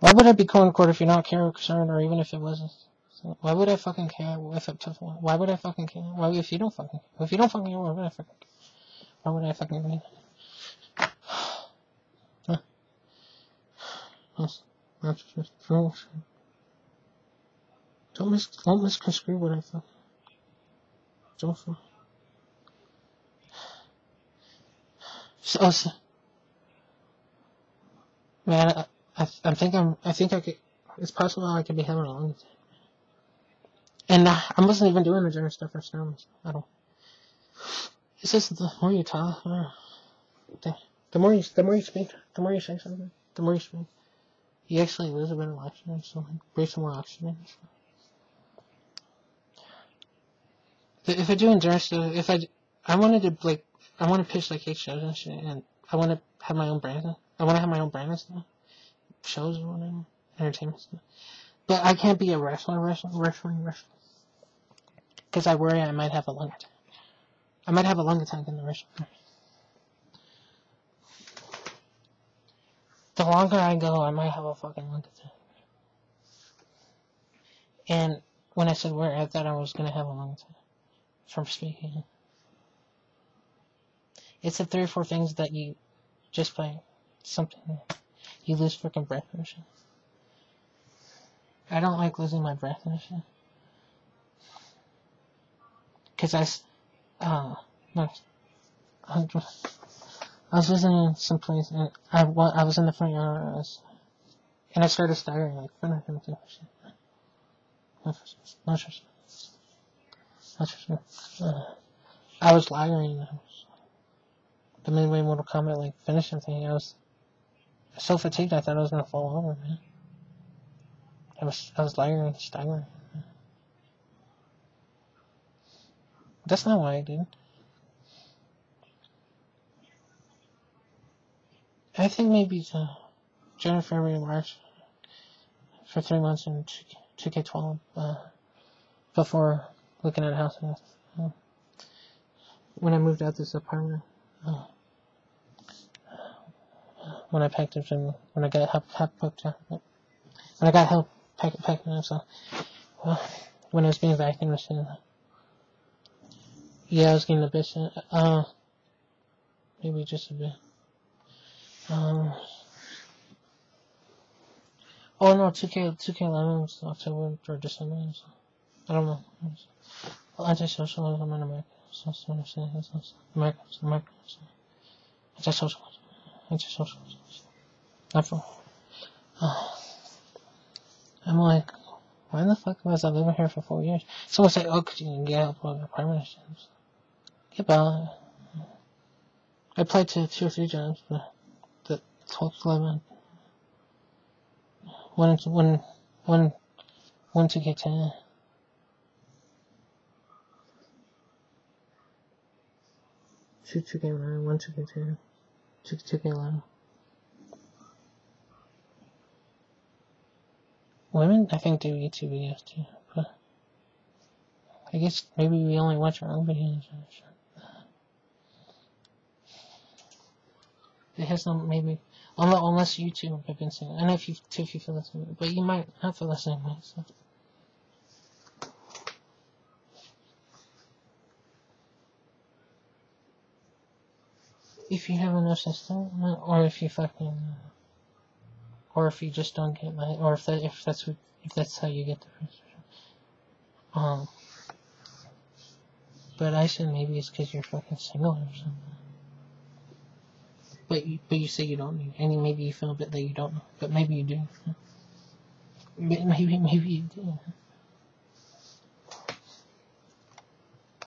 Why would I be calling court if you're not care or concerned, or even if it wasn't? Why would I fucking care if it took? Why would I fucking care? Why if you don't fucking if you don't fucking care? Why would I fucking? Why would I fucking? Huh? That's, that's just bullshit. Don't mis don't misconstrue what I thought. Don't. fu- So, so man, I, I, I think I'm. I think I could. It's possible I could be having a long. And uh, I wasn't even doing the general stuff for snows. at all. It's just the more you talk, uh, the, the more you the more you speak, the more you say something, the more you speak, you actually lose a bit of oxygen. So like, breathe some more oxygen. If if I do endurance, stuff, if I I wanted to like I want to pitch like eight shows and shit, and I want to have my own brand. I want to have my own brand and stuff, shows or whatever, entertainment stuff. But I can't be a wrestler, wrestler, wrestling, wrestler, because I worry I might have a lung attack. I might have a lung attack in the wrestling. The longer I go, I might have a fucking lung attack. And when I said where, I thought I was gonna have a lung attack from speaking. It's the three or four things that you just by something you lose freaking breath shit. I don't like losing my breath shit. Cause I, uh, no, I was visiting some place and I, I was in the front yard and I, was, and I started staggering like front of him. Not not uh, I was lagging. I was, the midway Mortal Kombat like finishing thing. I was so fatigued I thought I was gonna fall over, man. I was I was lagging, staggering. That's not why I did. I think maybe the February, March for three months in two K twelve uh, before looking at a house. When I moved out this apartment, uh, when I packed up and when I got help, help up, when I got help pack, packing up, so well, when I was being vacuumed and shit, yeah, I was getting a bit, uh, uh, maybe just a bit. Um, oh no, 2K, 2K11 was October or December. So I don't know. Well, antisocialism in America. So, so, so, so, so, America, so, America. So. Antisocialism. Not for. Oh. I'm like, why the fuck was I living here for four years? Someone said, oh, could you get help with apartment? Get about I applied to two or three jobs, but the 12, 11, one, one, one, one to get 10. Two to get 9, one 10, 11. Women, I think, do YouTube videos too, but I guess maybe we only watch our own videos. or. It has no maybe unless, YouTube have been saying. I know if you too if you feel the same, but you might not feel the same way. So. If you have enough system, or if you fucking, or if you just don't get my, or if that if that's what if that's how you get the um. But I said maybe it's because you're fucking single or something. But you, but you say you don't need, and maybe you feel a bit that you don't, but maybe you do. Maybe maybe you do.